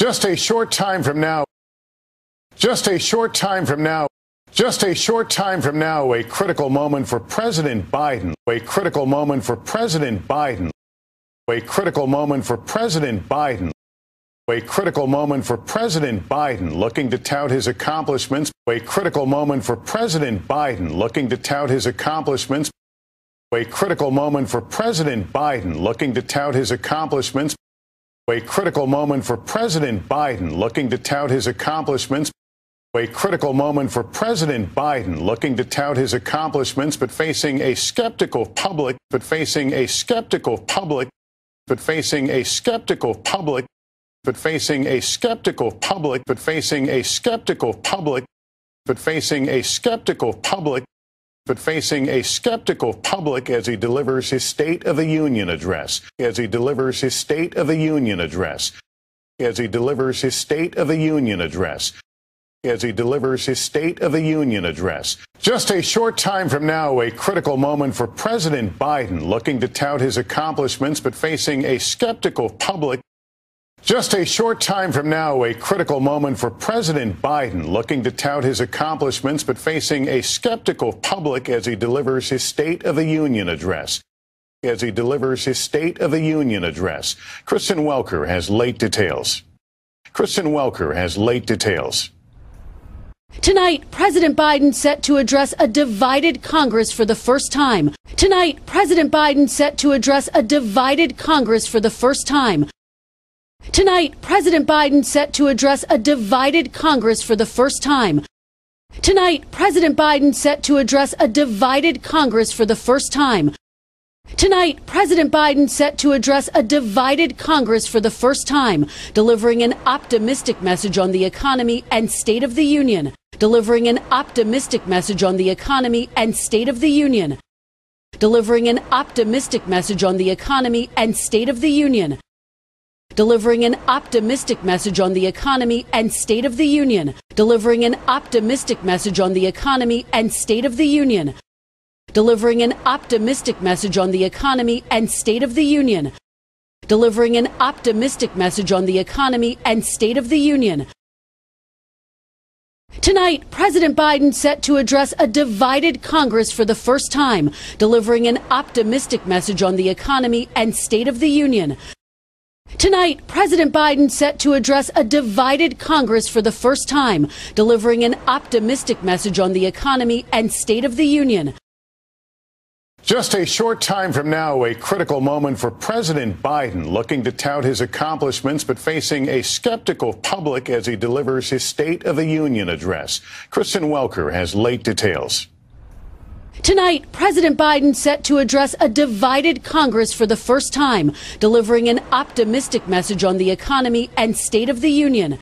Just a short time from now, just a short time from now, just a short time from now, a critical moment for President Biden, a critical moment for President Biden, a critical moment for President Biden, a critical moment for President Biden. Looking to tout his accomplishments, a critical moment for President Biden. Looking to tout his accomplishments, a critical moment for President Biden. Looking to tout his accomplishments, a critical moment for President Biden looking to tout his accomplishments, a critical moment for President Biden looking to tout his accomplishments, but facing a skeptical public, but facing a skeptical public, but facing a skeptical public, but facing a skeptical public, but facing a skeptical public, but facing a skeptical public, but facing a skeptical public as he delivers his State of the Union address, as he delivers his State of the Union address, as he delivers his State of the Union address as he delivers his State of the Union address. Just a short time from now, a critical moment for President Biden looking to tout his accomplishments but facing a skeptical public. Just a short time from now, a critical moment for President Biden looking to tout his accomplishments but facing a skeptical public as he delivers his State of the Union address. As he delivers his State of the Union address, Kristen Welker has late details. Kristen Welker has late details. Tonight, President Biden set to address a divided Congress for the first time. Tonight, President Biden set to address a divided Congress for the first time. Tonight, President Biden set to address a divided Congress for the first time. Tonight, President Biden set to address a divided Congress for the first time. Tonight, President Biden set to address a divided Congress for the first time, delivering an optimistic message on the economy and State of the Union. Delivering an optimistic message on the economy and State of the Union. Delivering an optimistic message on the economy and State of the Union. Delivering an optimistic message on the economy and State of the Union. Delivering an optimistic message on the economy and State of the Union delivering an optimistic message on the economy and State of the Union. Delivering an optimistic message on the economy and State of the Union. Tonight, President Biden set to address a divided Congress for the first time, delivering an optimistic message on the economy and State of the Union. Tonight, President Biden set to address a divided Congress for the first time, delivering an optimistic message on the economy and State of the Union. Just a short time from now, a critical moment for President Biden looking to tout his accomplishments but facing a skeptical public as he delivers his State of the Union address. Kristen Welker has late details. Tonight, President Biden set to address a divided Congress for the first time, delivering an optimistic message on the economy and State of the Union.